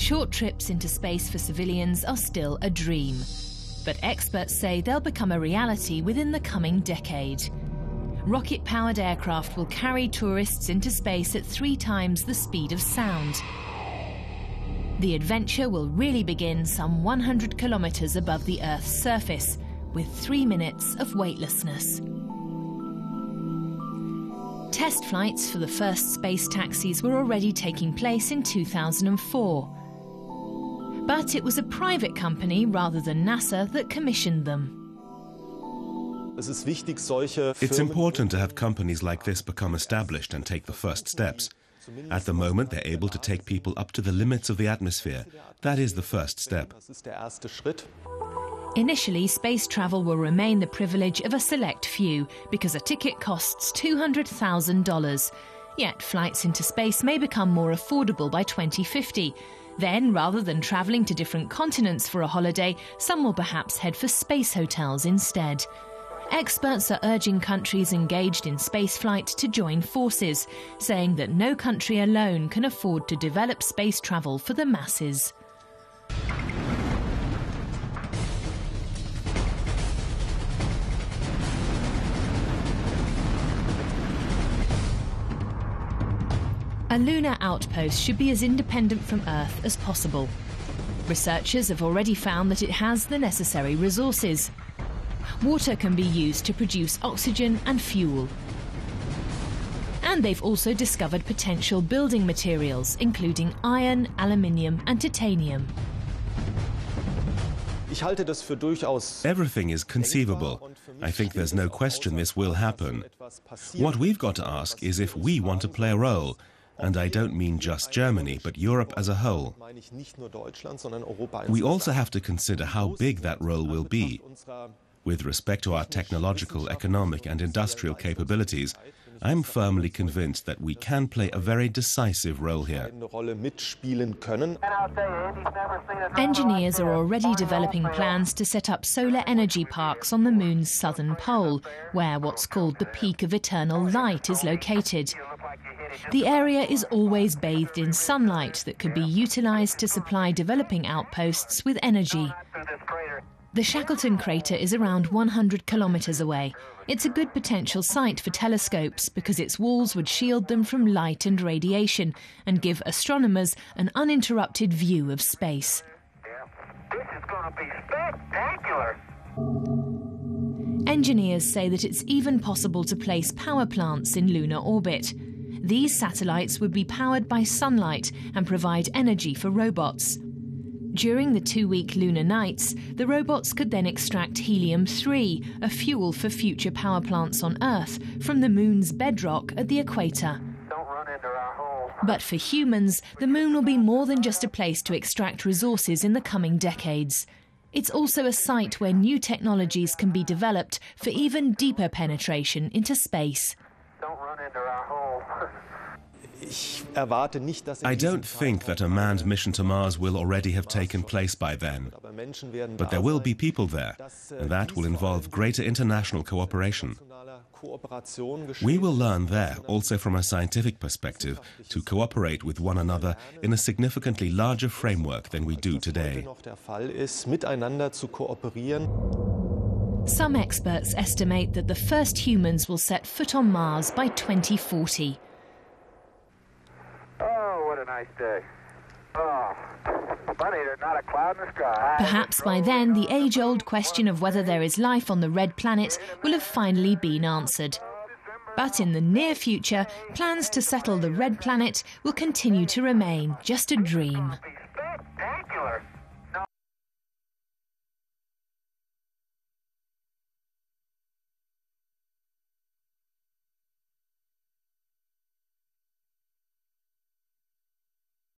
short trips into space for civilians are still a dream. But experts say they'll become a reality within the coming decade. Rocket powered aircraft will carry tourists into space at three times the speed of sound. The adventure will really begin some 100 kilometres above the Earth's surface, with three minutes of weightlessness. Test flights for the first space taxis were already taking place in 2004. But it was a private company rather than NASA that commissioned them. It's important to have companies like this become established and take the first steps. At the moment, they're able to take people up to the limits of the atmosphere. That is the first step. Initially, space travel will remain the privilege of a select few because a ticket costs $200,000. Yet, flights into space may become more affordable by 2050. Then, rather than travelling to different continents for a holiday, some will perhaps head for space hotels instead. Experts are urging countries engaged in spaceflight to join forces, saying that no country alone can afford to develop space travel for the masses. A lunar outpost should be as independent from Earth as possible. Researchers have already found that it has the necessary resources. Water can be used to produce oxygen and fuel. And they've also discovered potential building materials, including iron, aluminium, and titanium. Everything is conceivable. I think there's no question this will happen. What we've got to ask is if we want to play a role, and I don't mean just Germany, but Europe as a whole. We also have to consider how big that role will be. With respect to our technological, economic, and industrial capabilities, I'm firmly convinced that we can play a very decisive role here. Engineers are already developing plans to set up solar energy parks on the moon's southern pole, where what's called the Peak of Eternal Light is located. The area is always bathed in sunlight that could be utilised to supply developing outposts with energy. The Shackleton crater is around 100 kilometres away. It's a good potential site for telescopes because its walls would shield them from light and radiation and give astronomers an uninterrupted view of space. This is going to be spectacular. Engineers say that it's even possible to place power plants in lunar orbit. These satellites would be powered by sunlight and provide energy for robots. During the two week lunar nights, the robots could then extract helium 3, a fuel for future power plants on Earth, from the moon's bedrock at the equator. But for humans, the moon will be more than just a place to extract resources in the coming decades. It's also a site where new technologies can be developed for even deeper penetration into space. I don't think that a manned mission to Mars will already have taken place by then. But there will be people there, and that will involve greater international cooperation. We will learn there, also from a scientific perspective, to cooperate with one another in a significantly larger framework than we do today. Some experts estimate that the first humans will set foot on Mars by 2040 a nice day. Oh, funny, there's not a cloud in the sky. Perhaps by then, the age old question of whether there is life on the red planet will have finally been answered. But in the near future, plans to settle the red planet will continue to remain just a dream.